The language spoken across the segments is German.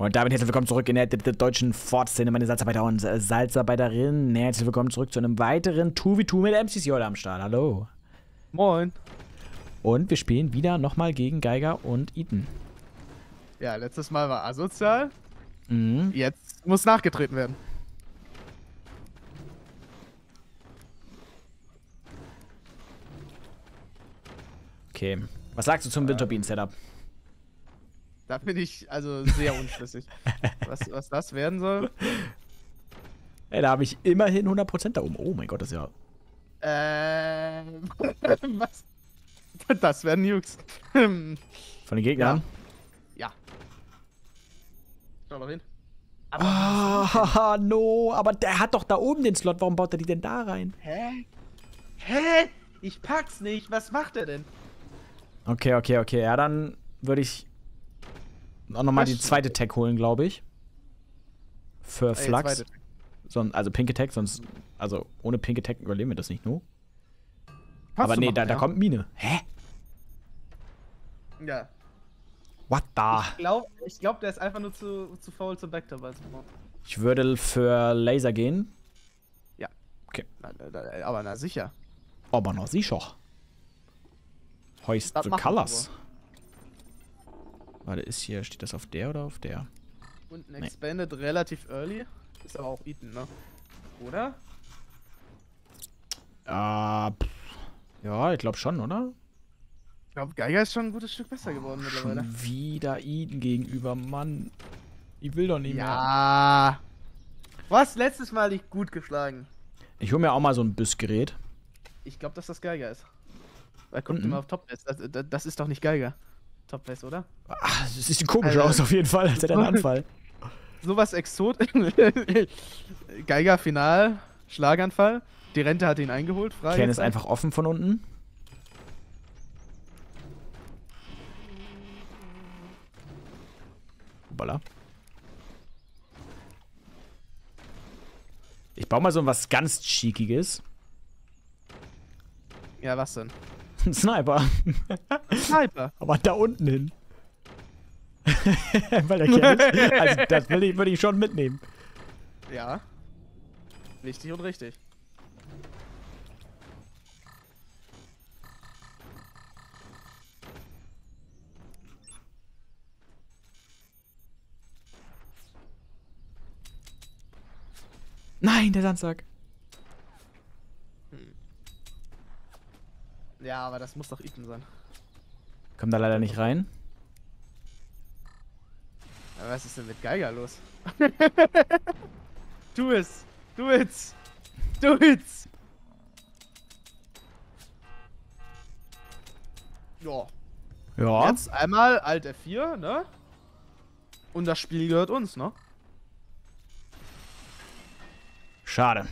Und damit herzlich willkommen zurück in der, der, deutschen Ford-Szene, meine Salzarbeiter und äh, Salzarbeiterinnen. Herzlich willkommen zurück zu einem weiteren 2v2 mit MCC heute am Start. Hallo. Moin. Und wir spielen wieder nochmal gegen Geiger und Ethan. Ja, letztes Mal war asozial. Mhm. Jetzt muss nachgetreten werden. Okay. Was sagst du zum Windturbinen-Setup? Da bin ich also sehr unschlüssig. was, was das werden soll? Ey, da habe ich immerhin 100% da oben. Oh mein Gott, das ist ja... Ähm. was? Das werden Nukes. Von den Gegnern? ja. Schau doch hin. Ah, no, aber der hat doch da oben den Slot. Warum baut er die denn da rein? Hä? Hä? Ich pack's nicht. Was macht er denn? Okay, okay, okay. Ja, dann würde ich auch nochmal die zweite Tech holen, glaube ich. Für Flux. Son also Pink Attack, sonst. Also ohne Pink Attack überleben wir das nicht nur. Aber nee, machen, da, da ja. kommt Mine. Hä? Ja. What the? Ich glaube, glaub, der ist einfach nur zu, zu faul zum Backtop. Ich würde für Laser gehen. Na, na, na, aber na sicher. Aber noch sicher. Hoist Das the Colors. Warte, ist hier, steht das auf der oder auf der? Und ein Nee. Expanded relativ early. Ist aber auch Eaton, ne? Oder? Ah, pff. ja, ich glaube schon, oder? Ich glaube, Geiger ist schon ein gutes Stück besser geworden mittlerweile. Schon wieder Eden gegenüber, Mann. Ich will doch nicht mehr. Ja. Was? Letztes Mal dich gut geschlagen. Ich hole mir auch mal so ein Bissgerät. Ich glaube, dass das Geiger ist. Weil guck Mhm. dir mal auf Top. Das, das, das ist doch nicht Geiger. Top West, oder? Ah, das sieht komisch Also- aus auf jeden Fall, als hätte er einen Anfall. Sowas Exot. Geiger Final. Schlaganfall. Die Rente hat ihn eingeholt. Frage. Ken ist einfach offen von unten. Hoppala. Ich baue mal so was ganz Cheekiges. Ja, was denn? Ein Sniper. Sniper. Aber da unten hin. Weil der Ken ist. Also das will ich, würde ich schon mitnehmen. Ja. Wichtig und richtig. Nein, der Sandsack. Ja, aber das muss doch Eaton sein. Kommt da leider nicht rein. Aber was ist denn mit Geiger los? tu es! Tu es! Tu es! Ja. Ja. Jetzt einmal Alt F4, ne? Und das Spiel gehört uns, ne? Schade.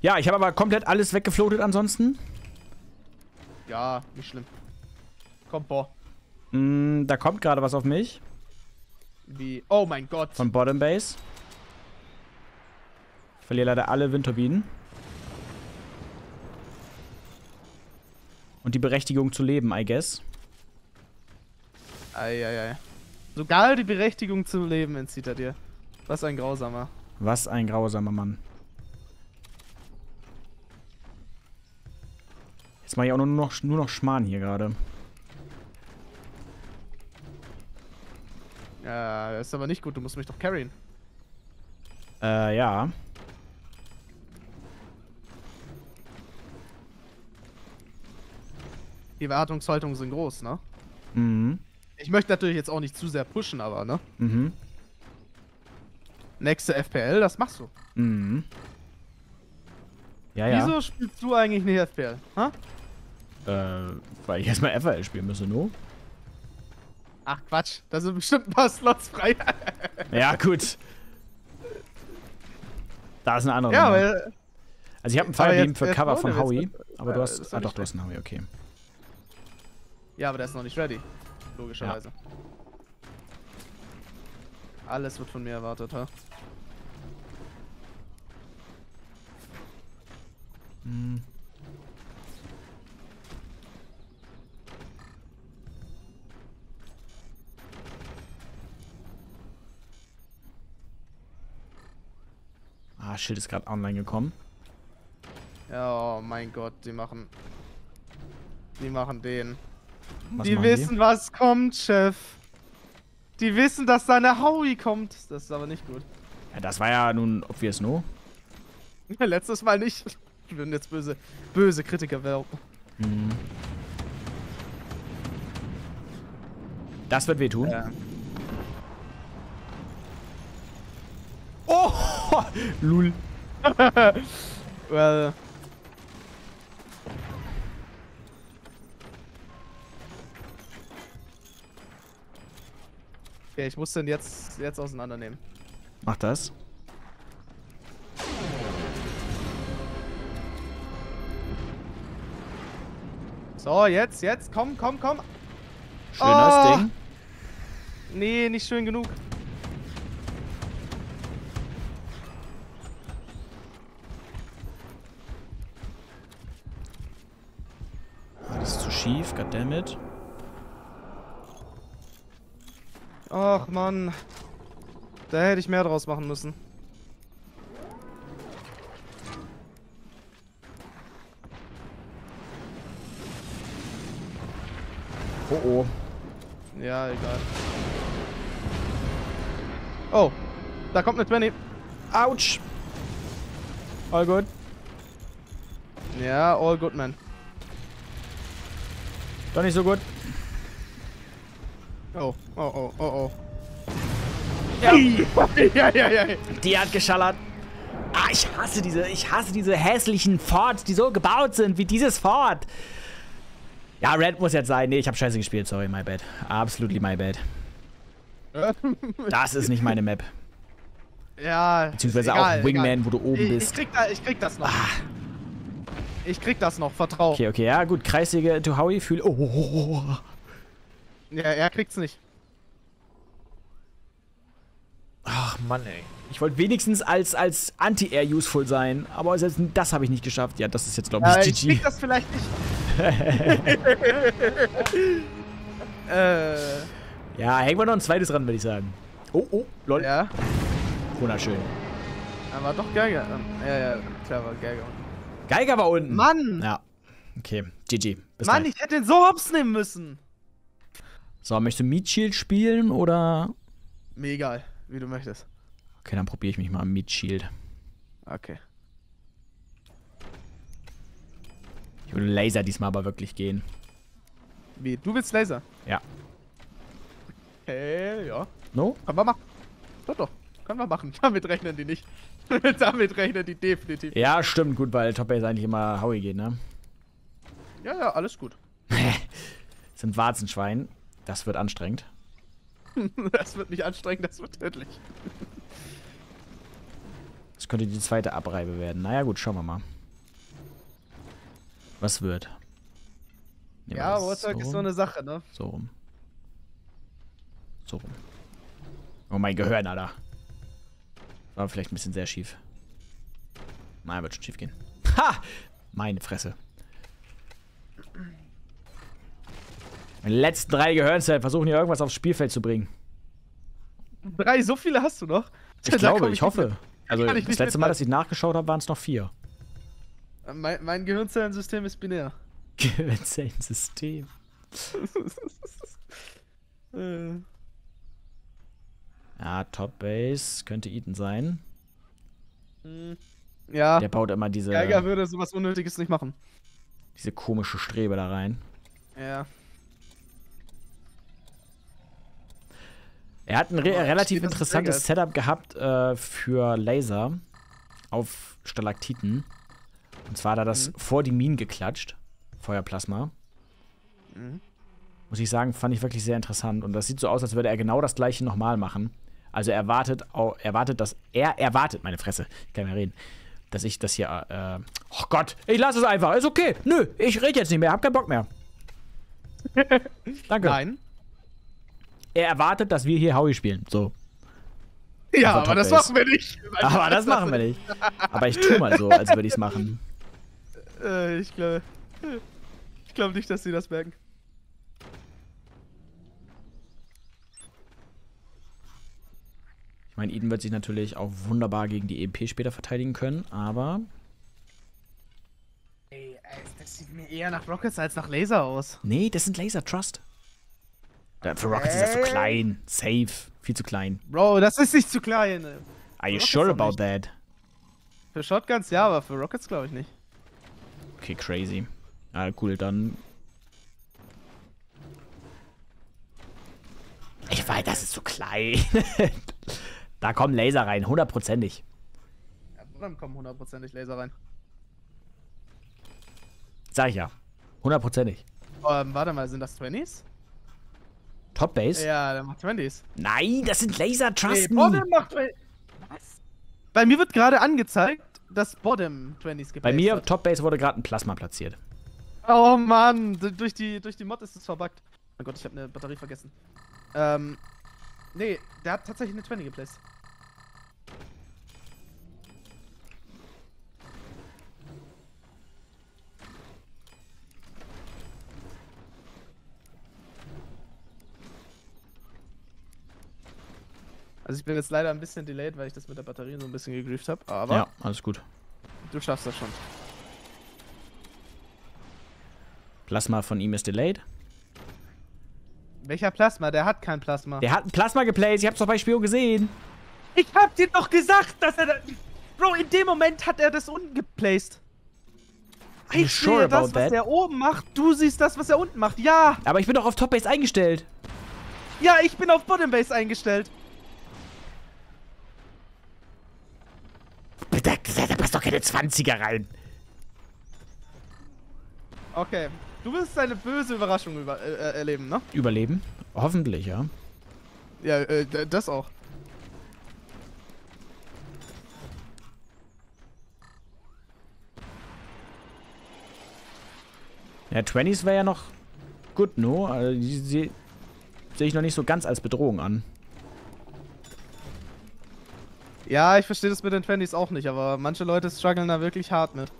Ja, ich habe aber komplett alles weggefloatet ansonsten. Ja, nicht schlimm. Komm, boah. Mm, da kommt gerade was auf mich Wie. Oh mein Gott. von Bottom Base. Ich verliere leider alle Windturbinen. Und die Berechtigung zu leben, I guess. Eieiei. Sogar die Berechtigung zum Leben entzieht er dir. Was ein grausamer. Was ein grausamer Mann. Jetzt mache ich auch nur noch, nur noch Schmarrn hier gerade. Ja, das ist aber nicht gut. Du musst mich doch carryen. Äh, ja. Die Erwartungshaltungen sind groß, ne? Mhm. Ich möchte natürlich jetzt auch nicht zu sehr pushen, aber, ne? Mhm. Nächste FPL, das machst du. Mhm. Ja, ja. Wieso spielst du eigentlich nicht FPL? Ha? Äh, weil ich erstmal FL spielen müsse, nur. Ach Quatsch, da sind bestimmt ein paar Slots frei. Ja, gut. Da ist eine andere. ja, weil. also ich habe einen Firebeam jetzt- für jetzt Cover von Howie, das- aber äh, du das hast. Ah doch du hast einen Howie, okay. Ja, aber der ist noch nicht ready. Logischerweise. Alles wird von mir erwartet, ha? Hm. Ah, Schild ist gerade online gekommen. Ja, oh mein Gott, die machen. Die machen den. Was die machen wissen, was kommt, Chef. Die wissen, dass da eine Howie kommt. Das ist aber nicht gut. Ja, das war ja nun obvious, no? Letztes Mal nicht. Wir würden jetzt böse, böse Kritiker werden. Hm. Das wird wehtun. Ja. Oh! Lul. well. Okay, ich muss den jetzt, jetzt auseinandernehmen. Mach das. So, jetzt, jetzt, komm, komm, komm. Schönes Oh! Ding. Nee, nicht schön genug. Schief, goddammit. Ach, Mann. Da hätte ich mehr draus machen müssen. Oh oh. Ja, egal. Oh, da kommt eine 20. Autsch. All good. Ja, all good, man. Doch nicht so gut. Oh, oh, oh, oh, oh. Ja. ja, ja, ja. Die hat geschallert. Ah, ich hasse diese, ich hasse diese hässlichen Forts, die so gebaut sind wie dieses Fort. Ja, Red muss jetzt sein. Nee, ich habe scheiße gespielt. Sorry, my bad. Absolutely my bad. Das ist nicht meine Map. ja. Beziehungsweise egal, auch Wingman, egal. wo du oben Ich, ich, bist. krieg da, ich krieg das noch. Ich krieg das noch, vertrau. Okay, okay, ja, gut. Kreissäge to Howie fühl. Oh, oh, oh, oh. Ja, er kriegt's nicht. Ach, Mann, ey. Ich wollte wenigstens als, als Anti-Air useful sein, aber selbst das habe ich nicht geschafft. Ja, das ist jetzt, glaube Äh, ich, ich krieg GG. das vielleicht nicht. äh, Ja, hängen wir noch ein zweites ran, würde ich sagen. Oh, oh, lol. ja. Wunderschön. Aber doch Geiger. Ähm, Ja, ja, klar war Geiger. Geiger war unten. Mann! Ja. Okay, GG. Bis Mann, gleich. ich hätte den so hops nehmen müssen. So, möchtest du Meat Shield spielen oder. Mir egal, wie du möchtest. Okay, dann probiere ich mich mal am Meat Shield. Okay. Ich würde Laser diesmal aber wirklich gehen. Wie? Du willst Laser? Ja. Okay, ja. No? Können wir machen. Doch, doch. Können wir machen. Damit rechnen die nicht. Damit rechnen die definitiv. Ja, stimmt, gut, weil Top Base eigentlich immer Howie geht, ne? Ja, ja, alles gut. Sind Warzenschwein. Das wird anstrengend. Das wird nicht anstrengend, das wird tödlich. Das könnte die zweite Abreibe werden. Naja, gut, schauen wir mal. Was wird? Nehmen Ja, das Warthog ist so eine Sache, ne? So rum. So rum. Oh mein Gehirn, Alter. War vielleicht ein bisschen sehr schief. Nein, wird schon schief gehen. Ha! Meine Fresse. Meine letzten drei Gehirnzellen versuchen hier irgendwas aufs Spielfeld zu bringen. Drei, so viele hast du noch? Ich Da glaube, ich nicht hoffe. mit. Also ich das letzte Mal, dass ich nachgeschaut habe, waren es noch vier. Mein, mein Gehirnzellensystem ist binär. Gehirnzellensystem. Äh, Ja, Top Base könnte Eaton sein. hm. ja, Der baut immer diese, Geiger würde sowas Unnötiges nicht machen. diese komische Strebe da rein. Ja. Er hat ein re Aber relativ interessantes. Setup gehabt äh, für Laser auf Stalaktiten. Und zwar hat er das Mhm. vor die Minen geklatscht. Feuerplasma. Mhm. Muss ich sagen, fand ich wirklich sehr interessant. Und das sieht so aus, als würde er genau das gleiche nochmal machen. Also er wartet, au- er wartet, dass er erwartet, meine Fresse, ich kann nicht mehr reden, dass ich das hier, äh, oh Gott, ich lasse es einfach, ist okay. Nö, ich rede jetzt nicht mehr, hab keinen Bock mehr. Danke. Nein. Er erwartet, dass wir hier Howie spielen. So. Ja, Aber das machen wir nicht. Aber das machen wir nicht. Aber ich tue mal so, als würde ich es machen. Äh, ich glaube. Ich glaube nicht, dass sie das merken. Ich meine, Eden wird sich natürlich auch wunderbar gegen die EMP später verteidigen können, aber. Ey, das sieht mir eher nach Rockets als nach Laser aus. Nee, das sind Laser, Trust. Für Rockets ist das zu klein. Safe. Viel zu klein. Bro, das ist nicht zu klein. Are you Rockets sure about that? Für Shotguns ja, aber für Rockets glaube ich nicht. Okay, crazy. Ah, cool, dann. Ich weiß, das ist zu klein. da kommen Laser rein, hundertprozentig. Ja, dann kommen hundertprozentig Laser rein. Sag ich ja. Hundertprozentig. Ähm, warte mal, sind das 20s? Top Base? Ja, der macht 20s. Nein, das sind Laser, trust me. Bottom macht 20 Was? Bei mir wird gerade angezeigt, dass Bottom 20s geplaced Bei mir, hat. Top Base, wurde gerade ein Plasma platziert. Oh Mann, durch die, durch die Mod ist es verbuggt. Mein Gott, ich habe eine Batterie vergessen. Ähm, nee, der hat tatsächlich eine 20 geplaced. Also ich bin jetzt leider ein bisschen delayed, weil ich das mit der Batterie so ein bisschen gegrieft habe, aber Ja, alles gut. du schaffst das schon. Plasma von ihm ist delayed. Welcher Plasma? Der hat kein Plasma. Der hat ein Plasma geplaced, ich hab's doch bei Spion gesehen. Ich hab dir doch gesagt, dass er da. Bro, in dem Moment hat er das unten geplaced. You Ich sure sehe das, was that? er oben macht. Du siehst das, was er unten macht. Ja, Aber ich bin doch auf Top Base eingestellt. ja, ich bin auf Bottom Base eingestellt. Keine 20er rein. Okay. Du wirst eine böse Überraschung über, äh, äh, erleben, ne? Überleben? Hoffentlich, ja. Ja, äh, das auch. Ja, 20s wäre ja noch gut, no? Also, die sehe seh ich noch nicht so ganz als Bedrohung an. Ja, ich verstehe das mit den 20s auch nicht, aber manche Leute strugglen da wirklich hart mit.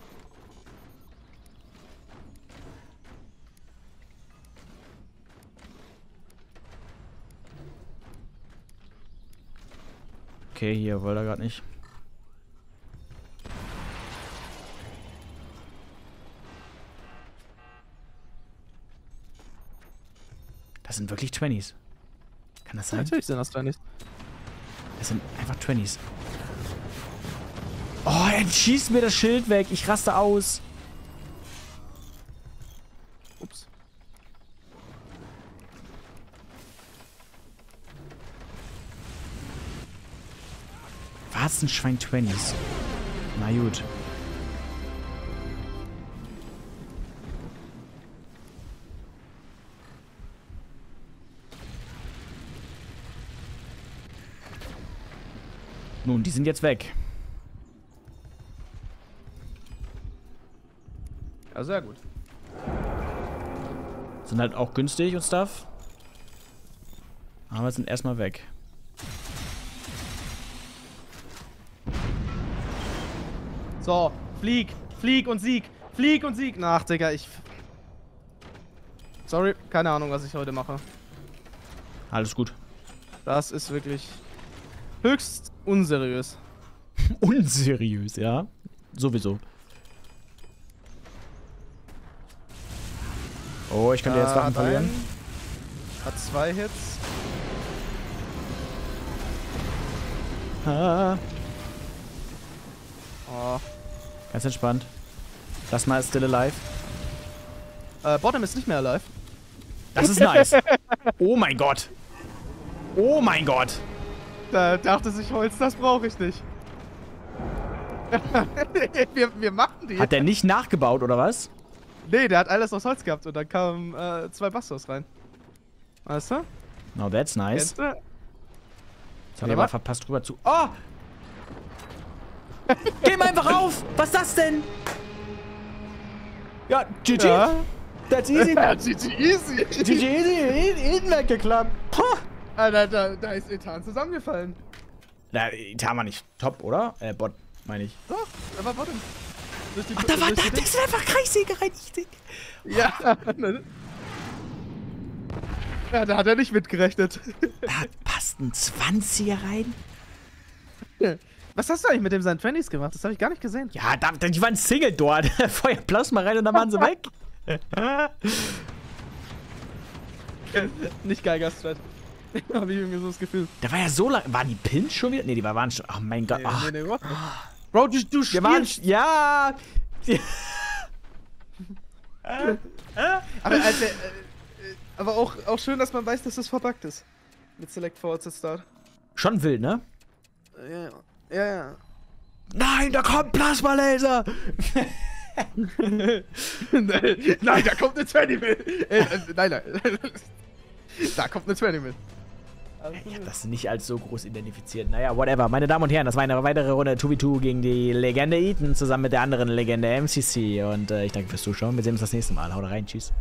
Okay, hier wollte er gerade nicht. Das sind wirklich 20s. Kann das sein? Natürlich sind das 20s. Das sind einfach 20s. Oh, er schießt mir das Schild weg. Ich raste aus. Ups. Warzenschwein 20s. Na gut. Nun, die sind jetzt weg. Ja, sehr gut. Sind halt auch günstig und Stuff. Aber sind erstmal weg. So, flieg, flieg und Sieg, flieg und Sieg. Nach, Digga, ich. Sorry, keine Ahnung, was ich heute mache. Alles gut. Das ist wirklich höchst unseriös. Unseriös, ja. Sowieso. Oh, ich könnte jetzt Äh, Waffen hat verlieren. Hat zwei Hits. Ah, Oh. ganz entspannt. Plasma ist still alive. Äh, Bottom ist nicht mehr alive. Das ist nice. oh mein Gott. Oh mein Gott. Da dachte sich Holz, das brauche ich nicht. wir, wir machen die. Hat der nicht nachgebaut, oder was? nee, der hat alles aus Holz gehabt und dann kamen äh, zwei Bastos rein. Weißt du? No, that's nice. Jetzt hat er aber verpasst rüber zu. Oh! Geh mal einfach auf! Was ist das denn? Ja, GG. Ja. That's easy. GG easy. GG easy. Hinten weggeklappt. Puh. Alter, da, da ist Ethan zusammengefallen. Na, Itam war nicht top, oder? Äh, Bot, meine ich. Doch, er war Bottom. Durch die, Ach, da war, da, die da ist einfach Kreissäge rein. Ich denk. Ja. ne? ja, da hat er nicht mitgerechnet. Da passt ein 20er rein. Was hast du eigentlich mit dem seinen 20s gemacht? Das habe ich gar nicht gesehen. Ja, da, die waren Single dort. Feuer Plasma rein und dann waren sie weg. nicht geil, Gastrat. habe ich irgendwie so das Gefühl. Da war ja so lang. Waren die Pins schon wieder? Ne, die waren schon. Oh mein Gott. Nee, Ach, nee, nee, what? Bro, du, du wir waren. spielst. Ja. Aber, Alter, äh, äh, aber auch, auch schön, dass man weiß, dass das verbuggt ist. Mit Select Forward to Start. Schon wild, ne? Ja, ja, ja. Nein, da kommt Plasmalaser. nein, da kommt eine 20 Mil. Äh, äh, nein, nein. da kommt eine 20 Mil. Ich habe das nicht als so groß identifiziert. Naja, whatever. Meine Damen und Herren, das war eine weitere Runde 2v2 gegen die Legende Ethan zusammen mit der anderen Legende MCC. Und äh, ich danke fürs Zuschauen. Wir sehen uns das nächste Mal. Haut rein. Tschüss.